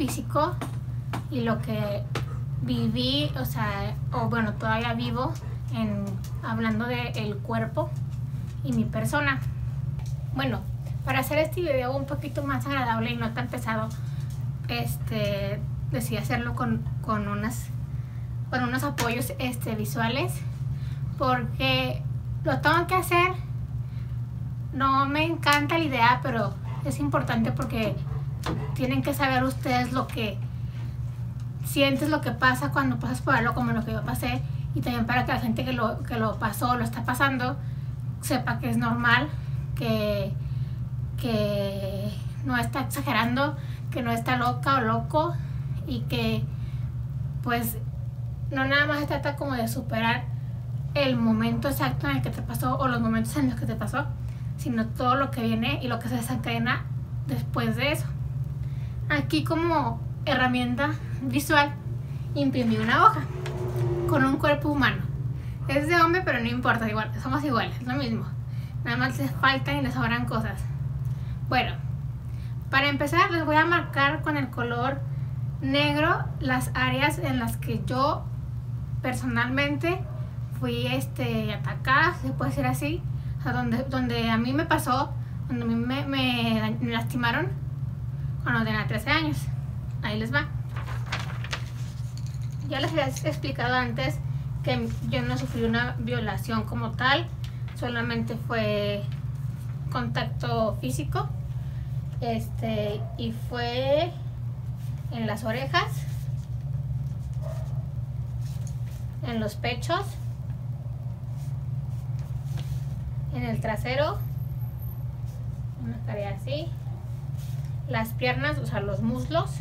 físico y lo que viví, o sea, o bueno, todavía vivo en hablando del el cuerpo y mi persona. Bueno, para hacer este video un poquito más agradable y no tan pesado, este decidí hacerlo con, con unas con unos apoyos este, visuales porque lo tengo que hacer no me encanta la idea pero es importante porque tienen que saber ustedes lo que sientes lo que pasa cuando pasas por algo como lo que yo pasé y también para que la gente que lo, que lo pasó lo está pasando sepa que es normal que, que no está exagerando que no está loca o loco y que pues no nada más se trata como de superar el momento exacto en el que te pasó o los momentos en los que te pasó, sino todo lo que viene y lo que se desencadena después de eso. Aquí como herramienta visual imprimí una hoja con un cuerpo humano. Es de hombre, pero no importa, igual, somos iguales, es lo mismo. Nada más les faltan y les sobran cosas. Bueno, para empezar les voy a marcar con el color negro las áreas en las que yo personalmente fui este, atacada, se puede decir así, o donde, donde a mí me pasó, donde a mí me, me, me lastimaron cuando tenía 13 años. Ahí les va. Ya les he explicado antes que yo no sufrí una violación como tal, solamente fue contacto físico. Este, y fue en las orejas, en los pechos, en el trasero, una tarea así, las piernas, o sea, los muslos.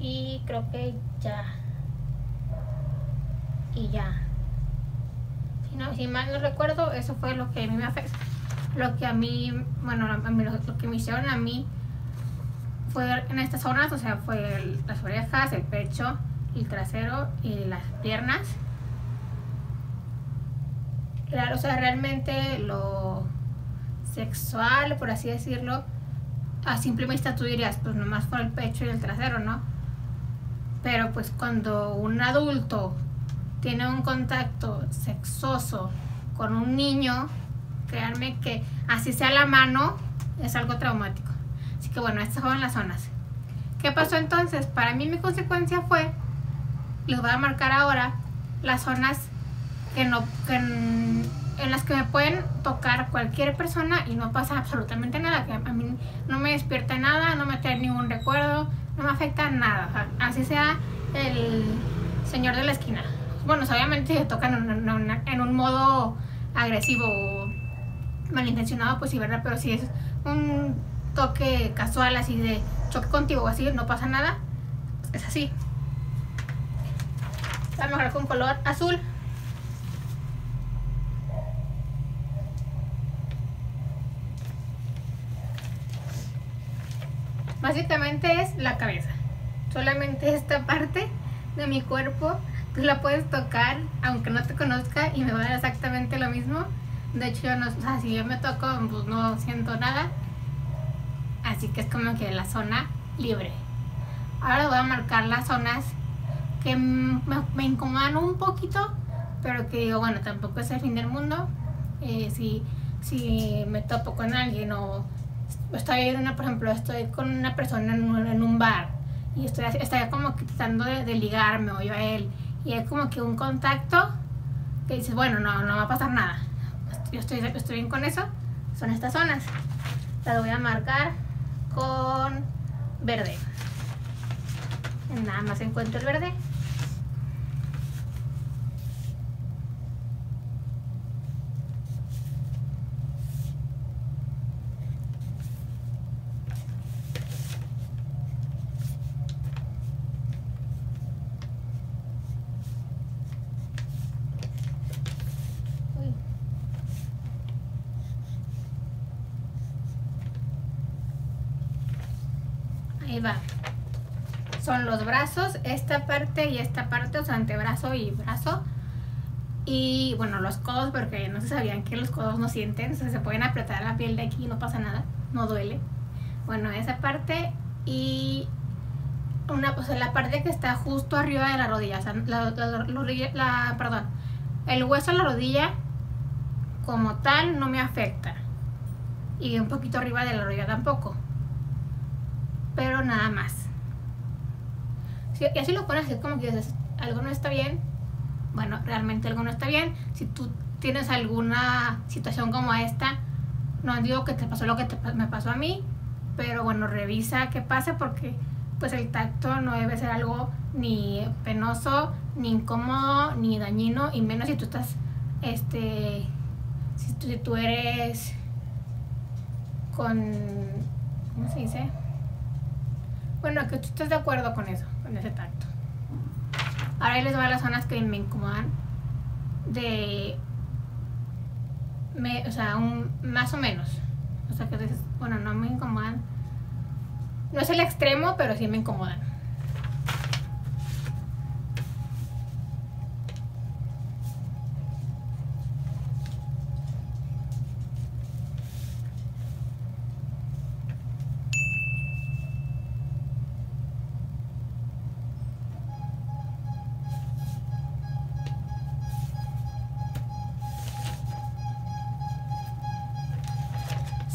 Y creo que ya. Y ya. Si, no, si mal no recuerdo, eso fue lo que a mí me afectó. Lo que a mí, bueno, a lo que me hicieron a mí fue en estas zonas, o sea, fue el- las orejas, el pecho, el trasero y las piernas. Claro, o sea, realmente lo sexual, por así decirlo, a simple vista tú dirías, pues nomás fue el pecho y el trasero, ¿no? Pero pues cuando un adulto tiene un contacto sexoso con un niño, créanme que así sea la mano, es algo traumático. Así que bueno, estas fueron las zonas. ¿Qué pasó entonces? Para mí mi consecuencia fue, les voy a marcar ahora, las zonas que no, que en, en las que me pueden tocar cualquier persona y no pasa absolutamente nada, que a mí no me despierta nada, no me trae ningún recuerdo, no me afecta nada. Así sea el señor de la esquina. Bueno, obviamente se tocan en, un- modo agresivo o malintencionado, pues sí, ¿verdad? Pero si es un toque casual, así de choque contigo así, no pasa nada, es así. A con color azul. Básicamente es la cabeza. Solamente esta parte de mi cuerpo tú la puedes tocar aunque no te conozca y me va a dar exactamente lo mismo. De hecho, yo no, o sea, si yo me toco, pues no siento nada. Así que es como que la zona libre. Ahora voy a marcar las zonas que me, me incomodan un poquito, pero que digo, bueno, tampoco es el fin del mundo. Eh, si, si me topo con alguien o estoy una, por ejemplo, estoy con una persona en un, bar y estoy, estoy como que tratando de, ligarme o yo a él y hay como que un contacto que dices, bueno, no, no va a pasar nada. Yo estoy, estoy bien con eso. Son estas zonas. Las voy a marcar con verde. Nada más encuentro el verde. Uy. Ahí Ahí va. Son los brazos, esta parte y esta parte, o sea, antebrazo y brazo. Y bueno, los codos, porque no se sabían que los codos no sienten, o sea, se pueden apretar la piel de aquí y no pasa nada, no duele. Bueno, esa parte y una, o sea, la parte que está justo arriba de la rodilla, o sea, la, perdón, el hueso de la rodilla como tal no me afecta y un poquito arriba de la rodilla tampoco, pero nada más. Y así lo pones, así como que dices, algo no está bien, bueno, realmente algo no está bien. Si tú tienes alguna situación como esta, no digo que te pasó lo que te me pasó a mí, pero bueno, revisa qué pasa porque pues el tacto no debe ser algo ni penoso, ni incómodo, ni dañino, y menos si tú estás, este, si tú, si tú eres con, ¿cómo se dice? Bueno, que tú estés de acuerdo con eso, con ese tacto. Ahora les va las zonas que me incomodan de, me, o sea, un, más o menos. O sea, que dices, bueno, no me incomodan. No es el extremo, pero sí me incomodan.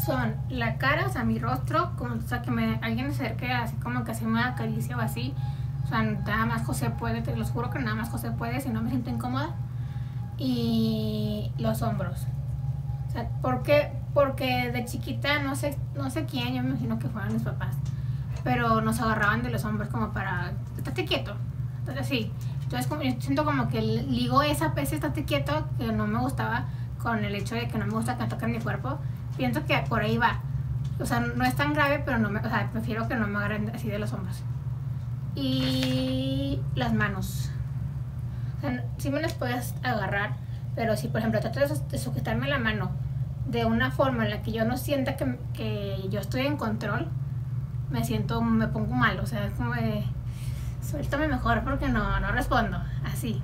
Son la cara, o sea, mi rostro, como, o sea, que me, alguien se acerque así como que se me acaricia o así. O sea, nada más José puede, te los juro que nada más José puede, si no me siento incómoda. Y los hombros. O sea, ¿por qué? Porque de chiquita, no sé, no sé quién, yo me imagino que fueron mis papás, pero nos agarraban de los hombros como para, estate quieto. Entonces, sí. Entonces, como, yo siento como que ligo esa pese, estate quieto, que no me gustaba con el hecho de que no me gusta que toquen mi cuerpo. Pienso que por ahí va. O sea, no es tan grave, pero no me, o sea, prefiero que no me agarren así de los hombros. Y las manos. O sea, sí me las puedes agarrar, pero si por ejemplo trato de sujetarme la mano de una forma en la que yo no sienta que, que yo estoy en control, me siento, me pongo mal. O sea, es como de, suéltame mejor porque no, no respondo. Así.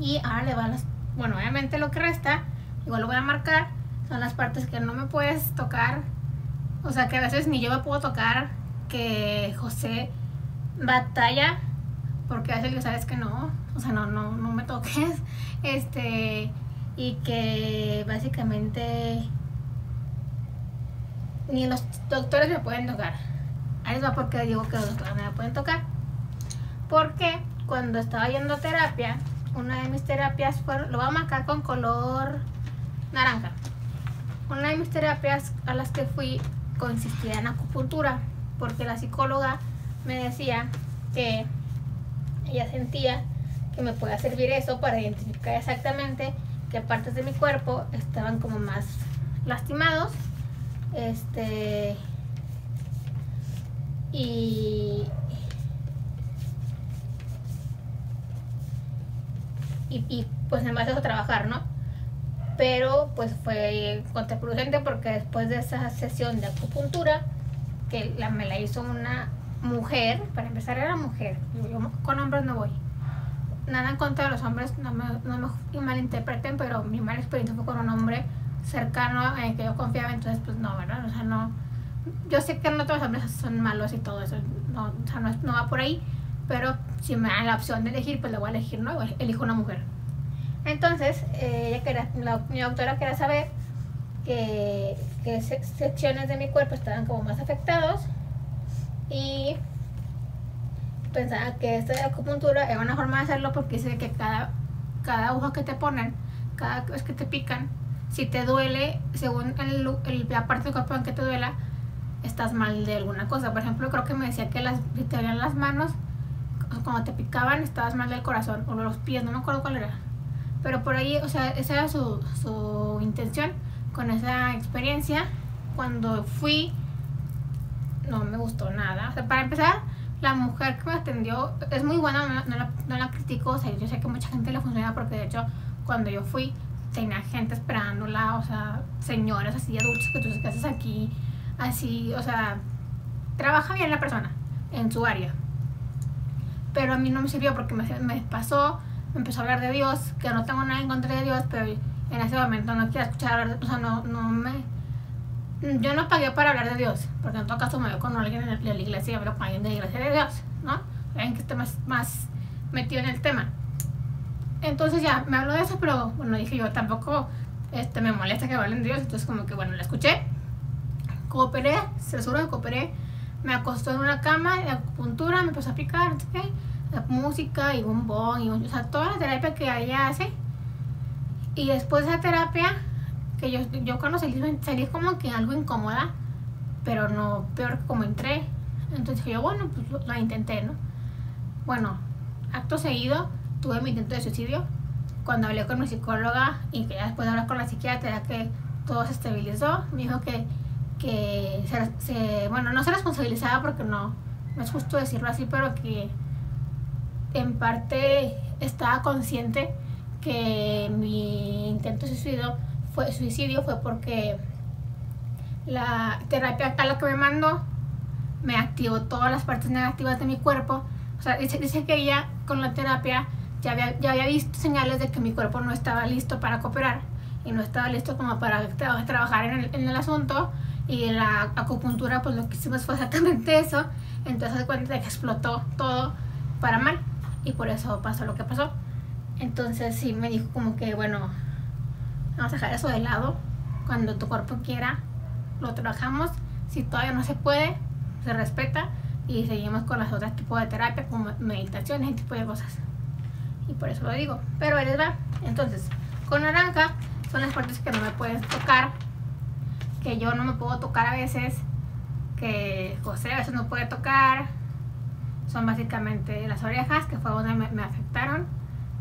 Y ahora le va a las, bueno, obviamente lo que resta, igual lo voy a marcar, son las partes que no me puedes tocar. O sea, que a veces ni yo me puedo tocar, que José batalla, porque a veces le sabes que no, o sea, no, no, no me toques. Este, y que básicamente ni los doctores me pueden tocar. Ahí va porque digo que los doctores me pueden tocar. Porque cuando estaba yendo a terapia, una de mis terapias fue, lo voy a marcar con color naranja. Una de mis terapias a las que fui consistía en acupuntura, porque la psicóloga me decía que ella sentía que me podía servir eso para identificar exactamente qué partes de mi cuerpo estaban como más lastimados. Este y y, y, pues en base a eso trabajar, ¿no? Pero pues fue contraproducente porque después de esa sesión de acupuntura, que la, me la hizo una mujer, para empezar era mujer, yo, yo con hombres no voy. Nada en contra de los hombres, no me, no me malinterpreten, pero mi mala experiencia fue con un hombre cercano en el que yo confiaba, entonces pues no, ¿verdad? O sea, no, yo sé que no todos los hombres son malos y todo eso, no, o sea, no, no va por ahí, pero si me dan la opción de elegir, pues le voy a elegir, ¿no? Elijo una mujer. Entonces, eh, ella quería, mi doctora quería saber que, que se- secciones de mi cuerpo estaban como más afectados y pensaba que esta de acupuntura era una forma de hacerlo porque dice que cada, cada aguja que te ponen, cada vez que te pican, si te duele, según el, la parte del cuerpo en que te duela, estás mal de alguna cosa. Por ejemplo, creo que me decía que las, te dolían las manos, cuando te picaban, estabas mal del corazón, o los pies, no me acuerdo cuál era. Pero por ahí, o sea, esa era su, su intención con esa experiencia. Cuando fui, no me gustó nada. O sea, para empezar, la mujer que me atendió es muy buena, no, la, no la critico. O sea, yo sé que mucha gente le funciona porque de hecho, cuando yo fui, tenía gente esperándola, o sea, señoras así adultos que tú ¿qué haces aquí? Así, o sea, trabaja bien la persona. en su área. Pero a mí no me sirvió porque me, pasó, empezó a hablar de Dios, que no tengo nada en contra de Dios, pero en ese momento no quiero escuchar, o sea, no, no me... Yo no pagué para hablar de Dios, porque en todo caso me veo con alguien de la iglesia y hablo con alguien de la iglesia de Dios, ¿no? Alguien que esté más, más metido en el tema. Entonces ya me habló de eso, pero bueno, dije yo tampoco este, me molesta que hablen de Dios, entonces como que bueno, la escuché, cooperé, se que cooperé, me acostó en una cama de acupuntura, me empezó a picar, la música y bombón, y, o sea, toda la terapia que ella hace. Y después de esa terapia, que yo, yo cuando salí, salí como que algo incómoda, pero no peor que como entré. Entonces yo, bueno, pues lo intenté, ¿no? Bueno, acto seguido, tuve mi intento de suicidio. Cuando hablé con mi psicóloga y que ya después de hablar con la psiquiatra, que todo se estabilizó, me dijo que, que se, bueno, no se responsabilizaba porque no, no es justo decirlo así, pero que en parte estaba consciente que mi intento de suicidio fue, suicidio fue porque la terapia tal que me mandó me activó todas las partes negativas de mi cuerpo. O sea, dice, que ella con la terapia ya había, ya había visto señales de que mi cuerpo no estaba listo para cooperar y no estaba listo como para trabajar en el, en el asunto. Y la acupuntura pues lo que hicimos fue exactamente eso. Entonces se cuenta de que explotó todo para mal y por eso pasó lo que pasó entonces sí me dijo como que bueno vamos a dejar eso de lado cuando tu cuerpo quiera lo trabajamos si todavía no se puede se respeta y seguimos con las otras tipos de terapia como meditación ese tipo de cosas y por eso lo digo. Pero les va. Entonces, con naranja son las partes que no me puedes tocar, que yo no me puedo tocar a veces, que José a veces no puede tocar. Son básicamente las orejas, que fue donde me, afectaron,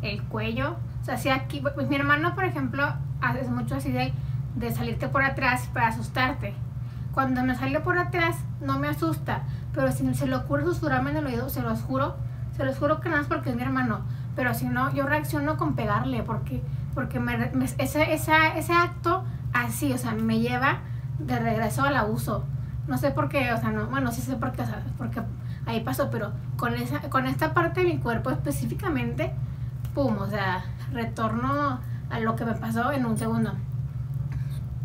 el cuello. O sea, si aquí, pues mi hermano, por ejemplo, hace mucho así de, de salirte por atrás para asustarte. Cuando me salió por atrás, no me asusta. Pero si se le ocurre susurrarme en el oído, se los juro, se los juro que nada más porque es mi hermano pero si no, yo reacciono con pegarle, porque, porque me, ese, ese acto así, o sea, me lleva de regreso al abuso. No sé por qué, o sea, no, bueno, sí sé por qué, porque ahí pasó, pero con, esa, con esta parte de mi cuerpo específicamente, pum, o sea, retorno a lo que me pasó en un segundo.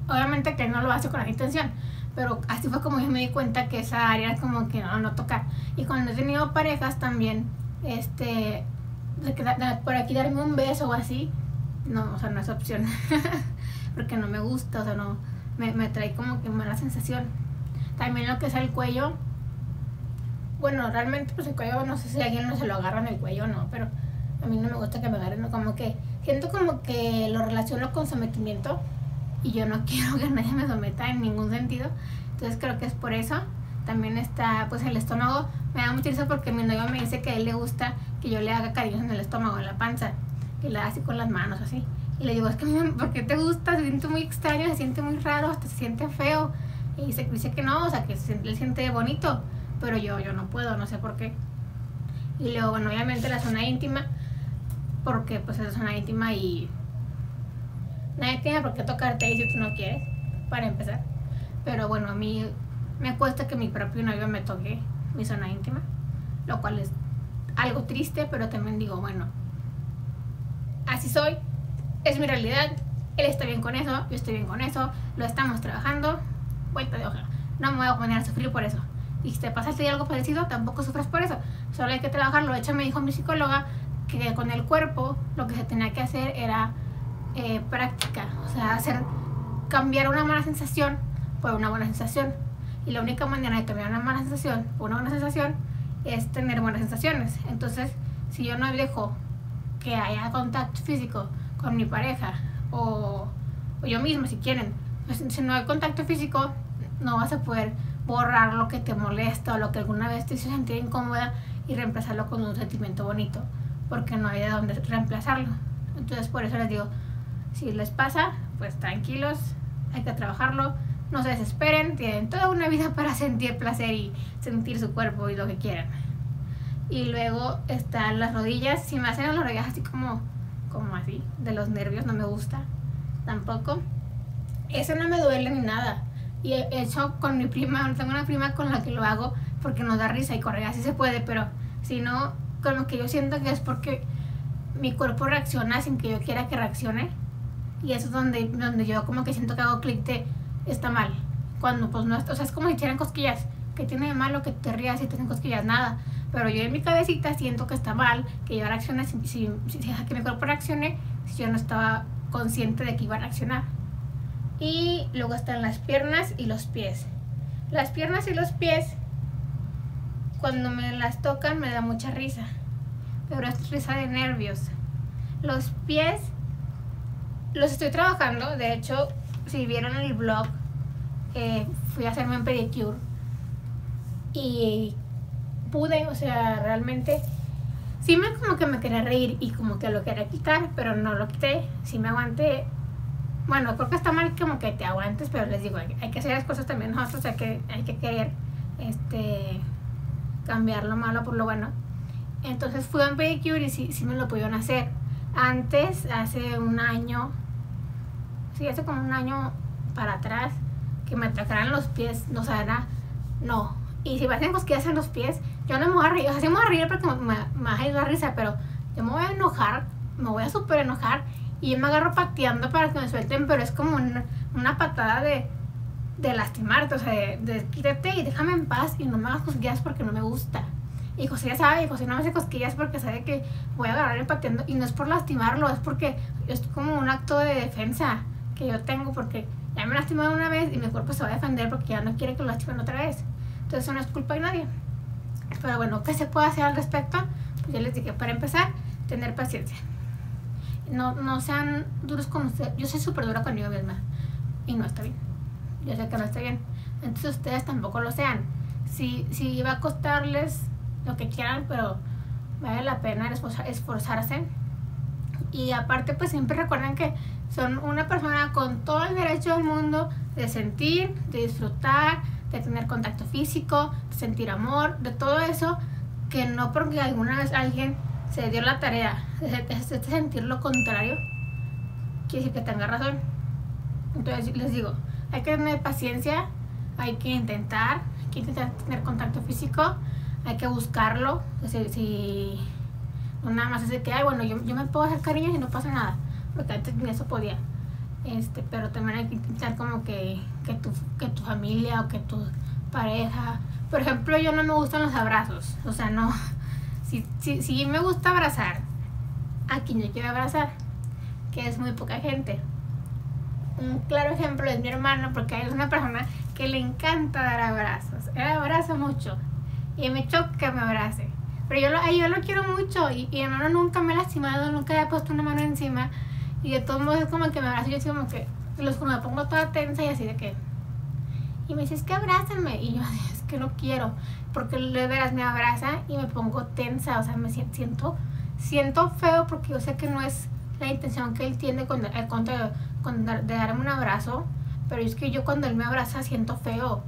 Obviamente que no lo hace con la intención, pero así fue como yo me di cuenta que esa área es como que no, no tocar. Y cuando he tenido parejas también, este, por aquí darme un beso o así, no, o sea, no es opción. Porque no me gusta, o sea, no, me, me trae como que mala sensación. También lo que es el cuello, bueno, realmente pues el cuello, no sé si alguien no se lo agarra en el cuello o no, pero a mí no me gusta que me agarren, como que siento como que lo relaciono con sometimiento y yo no quiero que nadie me someta en ningún sentido. Entonces creo que es por eso. También está pues el estómago. Me da mucha risa porque mi novio me dice que a él le gusta que yo le haga cariños en el estómago, en la panza, que le haga así con las manos, así. Y le digo, es que, ¿por qué te gusta? Se siente muy extraño, se siente muy raro, hasta se siente feo. Y dice, que no, o sea, que él siente bonito, pero yo, yo no puedo, no sé por qué. Y luego, bueno, obviamente la zona íntima, porque pues es zona íntima y nadie tiene por qué tocarte ahí si tú no quieres, para empezar. Pero bueno, a mí me cuesta que mi propio novio me toque mi zona íntima, lo cual es algo triste, pero también digo, bueno, así soy, es mi realidad, él está bien con eso, yo estoy bien con eso, lo estamos trabajando, vuelta de hoja, no me voy a poner a sufrir por eso. Y si te pasaste algo parecido, tampoco sufras por eso, solo hay que trabajarlo. De hecho, me dijo mi psicóloga que con el cuerpo lo que se tenía que hacer era eh, práctica, o sea, hacer cambiar una mala sensación por una buena sensación. Y la única manera de cambiar una mala sensación por una buena sensación es tener buenas sensaciones. Entonces, si yo no dejo que haya contacto físico con mi pareja o, yo misma, si quieren, pues, si no hay contacto físico, no vas a poder borrar lo que te molesta o lo que alguna vez te hizo sentir incómoda y reemplazarlo con un sentimiento bonito, porque no hay de dónde reemplazarlo. Entonces, por eso les digo, si les pasa, pues tranquilos, hay que trabajarlo no se desesperen, tienen toda una vida para sentir placer y sentir su cuerpo y lo que quieran. Y luego están las rodillas. Si me hacen las rodillas así como, como así, de los nervios, no me gusta tampoco. Eso no me duele ni nada. Y hecho con mi prima, tengo una prima con la que lo hago, porque nos da risa y correr así se puede, pero si no, con lo que yo siento que es porque mi cuerpo reacciona sin que yo quiera que reaccione. Y eso es donde, donde yo como que siento que hago clic de está mal. Cuando pues no, o sea, es como si hicieran cosquillas. que tiene de malo que te rías y te hacen cosquillas? Nada. Pero yo en mi cabecita siento que está mal, que yo reaccione, si, si, que mi cuerpo reaccione, si yo no estaba consciente de que iba a reaccionar. Y luego están las piernas y los pies. Las piernas y los pies, cuando me las tocan me da mucha risa. Pero es risa de nervios. Los pies los estoy trabajando. De hecho, si vieron el blog, eh, fui a hacerme un pedicure. Y pude, o sea, realmente sí me como que me quería reír y como que lo quería quitar, pero no lo quité. Sí me aguanté bueno, creo que está mal como que te aguantes, pero les digo, hay, que hacer las cosas también nosotros, hay que, hay que querer este, cambiar lo malo por lo bueno. Entonces fui a un pedicure y sí, sí me lo pudieron hacer. Antes, hace un año, sí, hace como un año para atrás, que me tocaran los pies, no o sea, no. Y si me hacen cosquillas en los pies, yo no me voy a reír, o sea, sí me voy a reír porque me, me, me va a dar risa, pero yo me voy a enojar, me voy a súper enojar y yo me agarro pateando para que me suelten, pero es como una, patada de, de lastimarte, o sea, de, quítate y déjame en paz y no me hagas cosquillas porque no me gusta. Y José ya sabe, y José no me hace cosquillas porque sabe que voy a agarrar pateando y no es por lastimarlo, es porque es como un acto de defensa que yo tengo porque ya me lastimado una vez y mi cuerpo se va a defender porque ya no quiere que lo lastimen otra vez. Entonces eso no es culpa de nadie. Pero bueno, ¿qué se puede hacer al respecto? Pues ya les dije, para empezar, tener paciencia no, no sean duros con ustedes. Yo soy súper dura conmigo misma y no está bien. Yo sé que no está bien. Entonces ustedes tampoco lo sean. Si, si va a costarles lo que quieran, pero vale la pena esforzarse. Y aparte, pues siempre recuerden que son una persona con todo el derecho del mundo de sentir, de disfrutar, de tener contacto físico, de sentir amor, de todo eso, que no porque alguna vez alguien se dio la tarea de, sentir lo contrario, quiere decir que tenga razón. Entonces les digo, hay que tener paciencia, hay que intentar, hay que intentar tener contacto físico, hay que buscarlo. si, no nada más es que, ay, bueno, yo, yo me puedo hacer cariño y no pasa nada, porque antes ni eso podía. Este, pero también hay que intentar como que, que, tu, que tu familia o que tu pareja, por ejemplo, yo no me gustan los abrazos, o sea, no, si, si, si me gusta abrazar a quien yo quiero abrazar, que es muy poca gente. Un claro ejemplo es mi hermano, porque es una persona que le encanta dar abrazos. Él abraza mucho y me choca que me abrace. Pero yo lo, yo lo quiero mucho y, y mi hermano nunca me ha lastimado, nunca le ha puesto una mano encima. Y de todos modos es como que me abraza y yo así como que los, me pongo toda tensa y así de que... Y me dice, es que abrázame. Y yo, es que no quiero porque de veras me abraza y me pongo tensa, o sea, me siento, siento feo porque yo sé que no es la intención que él tiene con, eh, con, con de darme un abrazo, pero es que yo cuando él me abraza siento feo.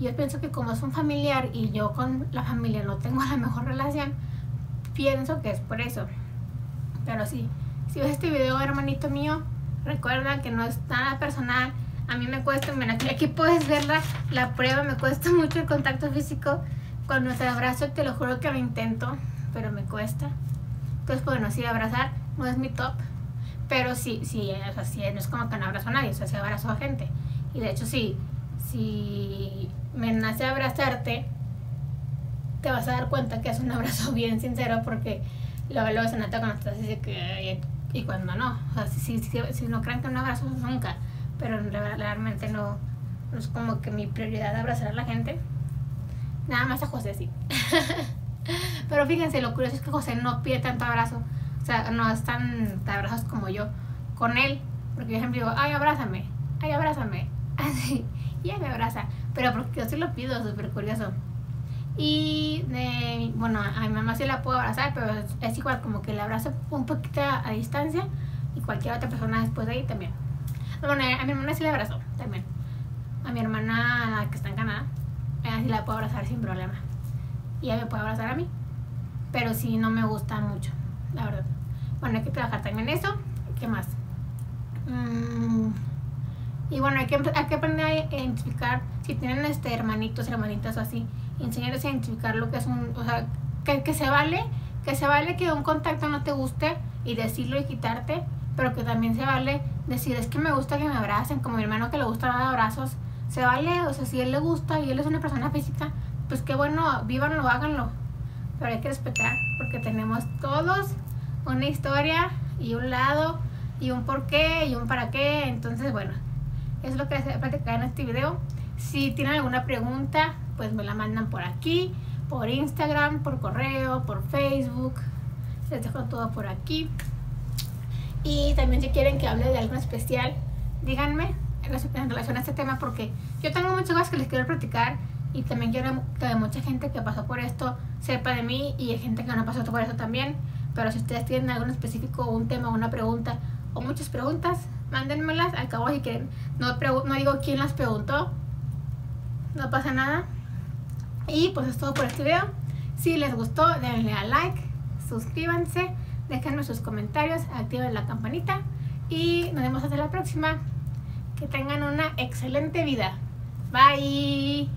Yo pienso que como es un familiar y yo con la familia no tengo la mejor relación, pienso que es por eso. Pero sí, si ves este video, hermanito mío, recuerda que no es nada personal. A mí me cuesta, mira, aquí puedes ver la, la prueba, me cuesta mucho el contacto físico cuando te abrazo, te lo juro que lo intento, pero me cuesta. Entonces, bueno, sí, abrazar no es mi top, pero sí, sí, o sea, no es como que no abrazo a nadie, o sea, sí abrazo a gente. Y de hecho, sí, si me nace abrazarte, te vas a dar cuenta que es un abrazo bien sincero porque luego, luego se nota cuando estás así que, y, cuando no. O sea, si, si, no creen que un abrazo nunca, pero realmente no, no es como que mi prioridad abrazar a la gente. Nada más a José sí. Pero fíjense, lo curioso es que José no pide tanto abrazo. O sea, no es tan abrazos como yo con él. Porque yo siempre digo, ay, abrázame, ay, abrázame. Así, y él me abraza. Pero porque yo sí lo pido, súper curioso. Y bueno, a mi mamá sí la puedo abrazar, pero es, igual como que le abrazo un poquito a, distancia y cualquier otra persona después de ahí también. Bueno, a mi hermana sí le abrazo también. A mi hermana que está en Canadá así la puedo abrazar sin problema. Y ella me puede abrazar a mí. Pero sí no me gusta mucho, la verdad. Bueno, hay que trabajar también eso. ¿Qué más? Mm, y bueno, hay que, hay que aprender a identificar si tienen este hermanitos, hermanitas o así. enseñarles a identificar lo que es un, o sea, que, que se vale, que se vale que un contacto no te guste y decirlo y quitarte, pero que también se vale decir, es que me gusta que me abracen, como mi hermano que le gusta dar abrazos, se vale, o sea, si él le gusta y él es una persona física, pues qué bueno, vívanlo, háganlo, pero hay que respetar, porque tenemos todos una historia y un lado y un por qué y un para qué, entonces bueno, es lo que les voy a platicar en este video. Si tienen alguna pregunta, pues me la mandan por aquí, por Instagram, por correo, por Facebook. Les dejo todo por aquí. Y también si quieren que hable de algo especial, díganme en relación a este tema porque yo tengo muchas cosas que les quiero platicar y también quiero que mucha gente que pasó por esto sepa de mí y hay gente que no pasó por eso también. Pero si ustedes tienen algo específico, un tema, una pregunta o muchas preguntas, mándenmelas. Al cabo, si quieren, no, no digo quién las preguntó, no pasa nada. Y pues es todo por este video. Si les gustó, denle a like, suscríbanse, déjenme sus comentarios, activen la campanita y nos vemos hasta la próxima. Que tengan una excelente vida. Bye.